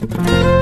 Música